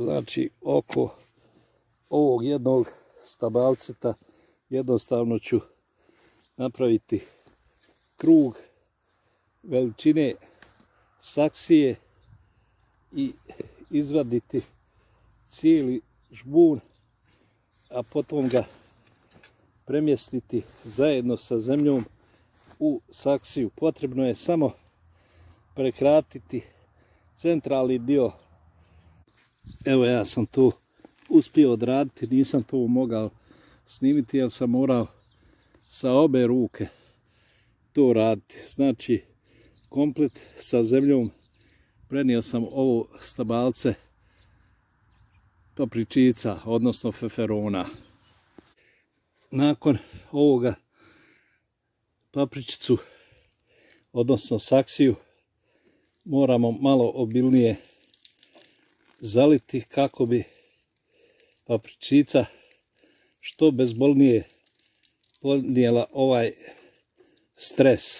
Znači oko ovog jednog stabalceta jednostavno ću napraviti krug veličine saksije i izvaditi cijeli žbun, a potom ga premjestiti zajedno sa zemljom u saksiju. Potrebno je samo prekratiti centralni dio. Evo ja sam to uspio odraditi, nisam to mogao snimiti jer sam morao sa obe ruke to raditi. Znači, komplet sa zemljom prenio sam ovo stabalce papričica, odnosno feferona. Nakon ovoga papričicu, odnosno saksiju, moramo malo obilnije zaliti kako bi papričica što bezbolnije podnijela ovaj stres.